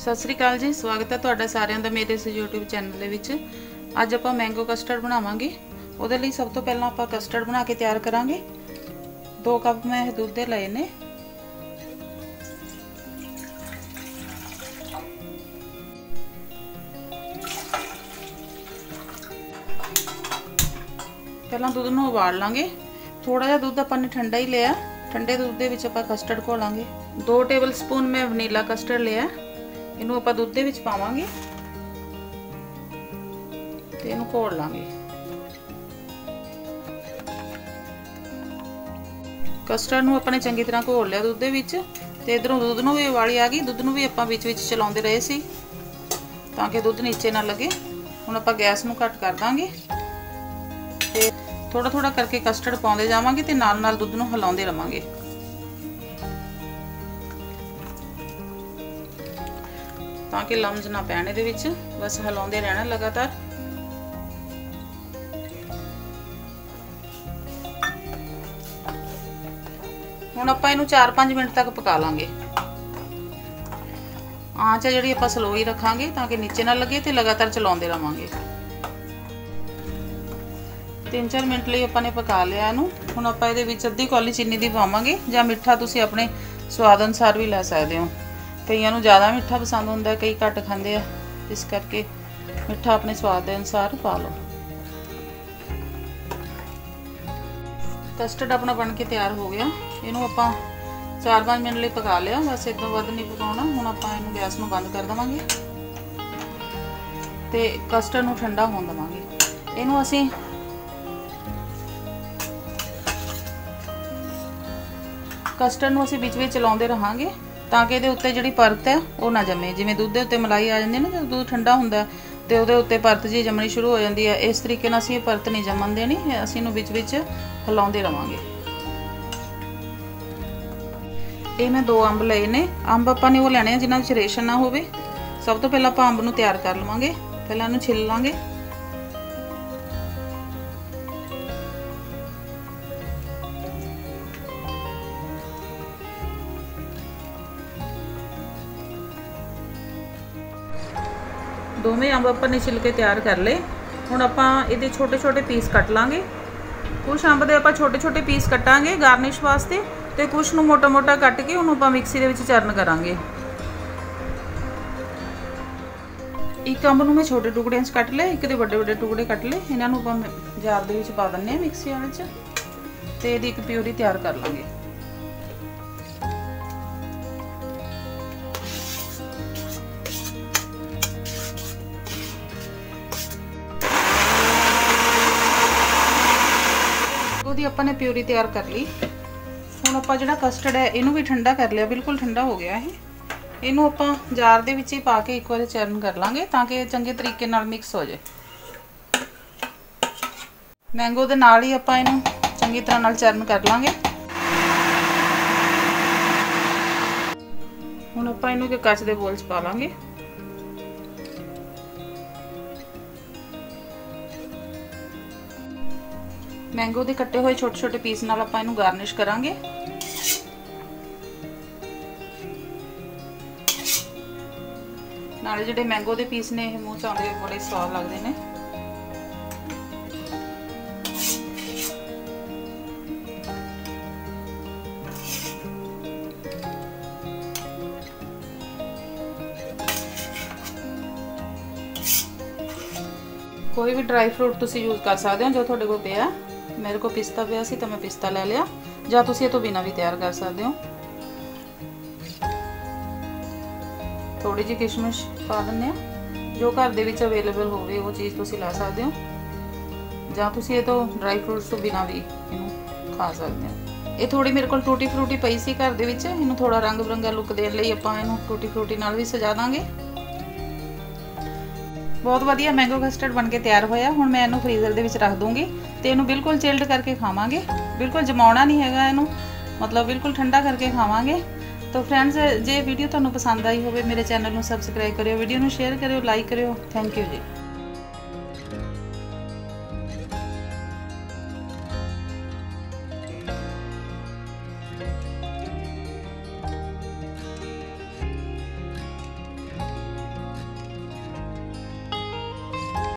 ਸਤਿ ਸ੍ਰੀ ਅਕਾਲ ਜੀ, ਸਵਾਗਤ ਹੈ ਤੁਹਾਡਾ ਸਾਰਿਆਂ ਦਾ ਮੇਰੇ ਇਸ YouTube ਚੈਨਲ ਦੇ ਵਿੱਚ। ਅੱਜ ਆਪਾਂ ਮੈਂਗੋ ਕਸਟਰਡ ਬਣਾਵਾਂਗੇ। ਉਹਦੇ ਲਈ ਸਭ ਤੋਂ ਪਹਿਲਾਂ ਆਪਾਂ ਕਸਟਰਡ ਬਣਾ ਕੇ ਤਿਆਰ ਕਰਾਂਗੇ। 2 ਕੱਪ ਮੈਂ ਇਹ ਦੁੱਧ ਦੇ ਲਏ ਨੇ। ਪਹਿਲਾਂ ਦੁੱਧ ਨੂੰ ਉਬਾਲ ਲਾਂਗੇ। ਥੋੜਾ ਜਿਹਾ ਦੁੱਧ ਆਪਾਂ ਨੇ ਠੰਡਾ ਹੀ ਲਿਆ। ਠੰਡੇ ਦੁੱਧ ਦੇ ਵਿੱਚ ਆਪਾਂ ਕਸਟਰਡ ਘੋਲਾਂਗੇ। 2 ਟੇਬਲ ਸਪੂਨ ਮੈਂ ਵਨੀਲਾ ਕਸਟਰਡ ਲਿਆ। ਇਹਨੂੰ ਆਪਾਂ ਦੁੱਧ ਦੇ ਵਿੱਚ ਪਾਵਾਂਗੇ ਤੇ ਇਹਨੂੰ ਘੋਲ ਲਾਂਗੇ। ਕਸਟਰਡ ਨੂੰ ਆਪਾਂ ਨੇ ਚੰਗੀ ਤਰ੍ਹਾਂ ਘੋਲ ਲਿਆ ਦੁੱਧ ਦੇ ਵਿੱਚ ਤੇ ਇਧਰੋਂ ਦੁੱਧ ਨੂੰ ਵੀ ਉਬਾਲੀ ਆ ਗਈ। ਦੁੱਧ ਨੂੰ ਵੀ ਆਪਾਂ ਵਿੱਚ ਵਿੱਚ ਚਲਾਉਂਦੇ ਰਹੇ ਸੀ ਤਾਂ ਕਿ ਦੁੱਧ ਨੀਚੇ ਨਾ ਲੱਗੇ। ਹੁਣ ਆਪਾਂ ਗੈਸ ਨੂੰ ਘੱਟ ਕਰ ਦਾਂਗੇ ਤੇ ਥੋੜਾ ਥੋੜਾ ਕਰਕੇ ਕਸਟਰਡ ਪਾਉਂਦੇ ਜਾਵਾਂਗੇ ਤੇ ਨਾਲ ਨਾਲ ਦੁੱਧ ਨੂੰ ਹਿਲਾਉਂਦੇ ਰਵਾਂਗੇ। ਤਾਂ ਕਿ ਲਮਜ਼ ਨਾ ਪੈਣ ਇਹਦੇ ਵਿੱਚ। ਬਸ ਹਿਲਾਉਂਦੇ ਰਹਿਣਾ ਲਗਾਤਾਰ। ਹੁਣ ਆਪਾਂ ਇਹਨੂੰ 4-5 ਮਿੰਟ ਤੱਕ ਪਕਾ ਲਾਂਗੇ। ਆਂਚ ਜਿਹੜੀ ਆਪਾਂ ਸਲੋ ਹੀ ਰੱਖਾਂਗੇ ਤਾਂ ਕਿ ਨੀਚੇ ਨਾ ਲੱਗੇ ਤੇ ਲਗਾਤਾਰ ਚਲਾਉਂਦੇ ਰਵਾਂਗੇ। 3-4 ਮਿੰਟ ਲਈ ਆਪਾਂ ਨੇ ਪਕਾ ਲਿਆ ਇਹਨੂੰ। ਹੁਣ ਆਪਾਂ ਇਹਦੇ ਵਿੱਚ ਅੱਧੀ ਕੌਲੀ ਚੀਨੀ ਦੀ ਪਾਵਾਂਗੇ ਜਾਂ ਮਿੱਠਾ ਤੁਸੀਂ ਆਪਣੇ ਸਵਾਦ ਅਨੁਸਾਰ ਵੀ ਲੈ ਸਕਦੇ ਹੋ। ਕਈਆਂ ਨੂੰ ਜ਼ਿਆਦਾ ਮਿੱਠਾ ਪਸੰਦ ਹੁੰਦਾ, ਕਈ ਘੱਟ ਖਾਂਦੇ ਆ। ਇਸ ਕਰਕੇ ਮਿੱਠਾ ਆਪਣੇ ਸਵਾਦ ਦੇ ਅਨੁਸਾਰ ਪਾ ਲਓ। ਕਸਟਰਡ ਆਪਣਾ ਬਣ ਕੇ ਤਿਆਰ ਹੋ ਗਿਆ। ਇਹਨੂੰ ਆਪਾਂ 4-5 ਮਿੰਟ ਲਈ ਪਕਾ ਲਿਆ। ਬਸ ਇਦੋਂ ਵੱਧ ਨਹੀਂ ਪਕਾਉਣਾ। ਹੁਣ ਆਪਾਂ ਇਹਨੂੰ ਗੈਸ ਨੂੰ ਬੰਦ ਕਰ ਦਵਾਂਗੇ। ਤੇ ਕਸਟਰਡ ਨੂੰ ਠੰਡਾ ਹੋਣ ਦਵਾਂਗੇ। ਇਹਨੂੰ ਅਸੀਂ ਕਸਟਰਡ ਨੂੰ ਅਸੀਂ ਵਿੱਚ ਵਿੱਚ ਚਲਾਉਂਦੇ ਰਹਾਂਗੇ। ਤਾਂ ਕਿ ਇਹਦੇ ਉੱਤੇ ਜਿਹੜੀ ਪਰਤ ਹੈ ਉਹ ਨਾ ਜੰਮੇ। ਜਿਵੇਂ ਦੁੱਧ ਦੇ ਉੱਤੇ ਮਲਾਈ ਆ ਜਾਂਦੀ ਹੈ ਨਾ, ਜਦੋਂ ਦੁੱਧ ਠੰਡਾ ਹੁੰਦਾ ਤੇ ਉਹਦੇ ਉੱਤੇ ਪਰਤ ਜੀ ਜੰਮਣੀ ਸ਼ੁਰੂ ਹੋ ਜਾਂਦੀ ਹੈ। ਇਸ ਤਰੀਕੇ ਨਾਲ ਅਸੀਂ ਇਹ ਪਰਤ ਨਹੀਂ ਜੰਮਣ ਦੇਣੀ, ਅਸੀਂ ਇਹਨੂੰ ਵਿੱਚ ਵਿੱਚ ਹਿਲਾਉਂਦੇ ਰਵਾਂਗੇ। ਇਹ ਮੈਂ ਦੋ ਅੰਬ ਲਏ ਨੇ। ਅੰਬ ਆਪਾਂ ਨੇ ਉਹ ਲੈਣੇ ਆ ਜਿਨ੍ਹਾਂ ਵਿੱਚ ਰੇਸ਼ਨ ਨਾ ਹੋਵੇ। ਸਭ ਤੋਂ ਪਹਿਲਾਂ ਆਪਾਂ ਅੰਬ ਨੂੰ ਤਿਆਰ ਕਰ ਲਵਾਂਗੇ। ਪਹਿਲਾਂ ਇਹਨੂੰ ਛਿੱਲ ਲਾਂਗੇ। ਦੋਵੇਂ ਅੰਬ ਆਪਾਂ ਨੇ ਛਿੱਲ ਕੇ ਤਿਆਰ ਕਰ ਲਏ। ਹੁਣ ਆਪਾਂ ਇਹਦੇ ਛੋਟੇ ਛੋਟੇ ਪੀਸ ਕੱਟ ਲਾਂਗੇ। ਕੁਝ ਅੰਬ ਦੇ ਆਪਾਂ ਛੋਟੇ ਛੋਟੇ ਪੀਸ ਕੱਟਾਂਗੇ ਗਾਰਨਿਸ਼ ਵਾਸਤੇ ਤੇ ਕੁਝ ਨੂੰ ਮੋਟਾ ਮੋਟਾ ਕੱਟ ਕੇ ਉਹਨੂੰ ਆਪਾਂ ਮਿਕਸੀ ਦੇ ਵਿੱਚ ਚਰਨ ਕਰਾਂਗੇ। ਇੱਕ ਅੰਬ ਨੂੰ ਮੈਂ ਛੋਟੇ ਟੁਕੜਿਆਂ 'ਚ ਕੱਟ ਲਿਆ, ਇੱਕ ਦੇ ਵੱਡੇ ਵੱਡੇ ਟੁਕੜੇ ਕੱਟ ਲਏ। ਇਹਨਾਂ ਨੂੰ ਆਪਾਂ ਜਾਰ ਦੇ ਵਿੱਚ ਪਾ ਦਿੰਨੇ ਆ ਮਿਕਸੀ ਵਾਲੇ 'ਚ ਤੇ ਇਹਦੀ ਇੱਕ ਪਿਊਰੀ ਤਿਆਰ ਕਰ ਲਾਂਗੇ। ਉਹਦੀ ਆਪਾਂ ਨੇ ਪਿਊਰੀ ਤਿਆਰ ਕਰ ਲਈ। ਹੁਣ ਆਪਾਂ ਜਿਹੜਾ ਕਸਟਰਡ ਹੈ, ਇਹਨੂੰ ਵੀ ਠੰਡਾ ਕਰ ਲਿਆ। ਬਿਲਕੁਲ ਠੰਡਾ ਹੋ ਗਿਆ ਇਹ। ਇਹਨੂੰ ਆਪਾਂ ਜਾਰ ਦੇ ਵਿੱਚ ਹੀ ਪਾ ਕੇ ਇੱਕ ਵਾਰੀ ਚਰਨ ਕਰ ਲਾਂਗੇ ਤਾਂ ਕਿ ਚੰਗੇ ਤਰੀਕੇ ਨਾਲ ਮਿਕਸ ਹੋ ਜਾਏ। ਮੈਂਗੋ ਦੇ ਨਾਲ ਹੀ ਆਪਾਂ ਇਹਨੂੰ ਚੰਗੀ ਤਰ੍ਹਾਂ ਨਾਲ ਚਰਨ ਕਰ ਲਾਂਗੇ। ਹੁਣ ਆਪਾਂ ਇਹਨੂੰ ਇੱਕ ਕੱਚ ਦੇ ਬੋਲ 'ਚ ਪਾ ਲਾਂਗੇ। ਮੈਂਗੋ ਦੇ ਕੱਟੇ ਹੋਏ ਛੋਟੇ ਛੋਟੇ ਪੀਸ ਨਾਲ ਆਪਾਂ ਇਹਨੂੰ ਗਾਰਨਿਸ਼ ਕਰਾਂਗੇ। ਨਾਲੇ ਜਿਹੜੇ ਮੈਂਗੋ ਦੇ ਪੀਸ ਨੇ, ਇਹ ਮੂੰਹ ਚ ਆਉਂਦੇ ਬੜੇ ਸਵਾਦ ਲੱਗਦੇ ਨੇ। ਕੋਈ ਵੀ ਡਰਾਈ ਫਰੂਟ ਤੁਸੀਂ ਯੂਜ਼ ਕਰ ਸਕਦੇ ਹੋ, ਜੋ ਤੁਹਾਡੇ ਕੋਲ ਪਿਆ। ਮੇਰੇ ਕੋਲ ਪਿਸਤਾ ਪਿਆ ਸੀ ਤਾਂ ਮੈਂ ਪਿਸਤਾ ਲੈ ਲਿਆ। ਜਾਂ ਤੁਸੀਂ ਇਹ ਤੋਂ ਬਿਨਾ ਵੀ ਤਿਆਰ ਕਰ ਸਕਦੇ ਹੋ। ਥੋੜੀ ਜਿਹੀ ਕਿਸ਼ਮਿਸ਼ ਪਾ ਦਿੰਦੇ ਆ ਜੋ ਘਰ ਦੇ ਵਿੱਚ ਅਵੇਲੇਬਲ ਹੋਵੇ, ਉਹ ਚੀਜ਼ ਤੁਸੀਂ ਲੈ ਸਕਦੇ ਹੋ। ਜਾਂ ਤੁਸੀਂ ਇਹ ਤੋਂ ਡਰਾਈ ਫਰੂਟਸ ਤੋਂ ਬਿਨਾ ਵੀ ਇਹਨੂੰ ਖਾ ਸਕਦੇ ਹੋ। ਇਹ ਥੋੜੀ ਮੇਰੇ ਕੋਲ ਟੂਟੀ ਫਰੂਟੀ ਪਈ ਸੀ ਘਰ ਦੇ ਵਿੱਚ। ਇਹਨੂੰ ਥੋੜਾ ਰੰਗ ਬਰੰਗਾ ਲੁੱਕ ਦੇਣ ਲਈ ਆਪਾਂ ਇਹਨੂੰ ਟੂਟੀ ਫਰੂਟੀ ਨਾਲ ਵੀ ਸਜਾ ਦਾਂਗੇ। ਬਹੁਤ ਵਧੀਆ ਮੈਂਗੋ ਕਸਟਰਡ ਬਣ ਕੇ ਤਿਆਰ ਹੋਇਆ। ਹੁਣ ਮੈਂ ਇਹਨੂੰ ਫ੍ਰੀਜ਼ਰ ਦੇ ਵਿੱਚ ਰੱਖ ਦੂੰਗੀ ਤੇ ਇਹਨੂੰ ਬਿਲਕੁਲ ਚਿਲਡ ਕਰਕੇ ਖਾਵਾਂਗੇ। ਬਿਲਕੁਲ ਜਮਾਉਣਾ ਨਹੀਂ ਹੈਗਾ ਇਹਨੂੰ। ਮਤਲਬ ਬਿਲਕੁਲ ਠੰਡਾ ਕਰਕੇ ਖਾਵਾਂਗੇ। ਤਾਂ ਫਰੈਂਡਸ ਜੇ ਵੀਡੀਓ ਤੁਹਾਨੂੰ ਪਸੰਦ ਆਈ ਹੋਵੇ, ਮੇਰੇ ਚੈਨਲ ਨੂੰ ਸਬਸਕ੍ਰਾਈਬ ਕਰਿਓ ਵੀਡੀਓ ਨੂੰ ਸ਼ੇਅਰ ਕਰਿਓ ਲਾਈਕ ਕਰਿਓ। ਥੈਂਕ ਯੂ ਜੀ।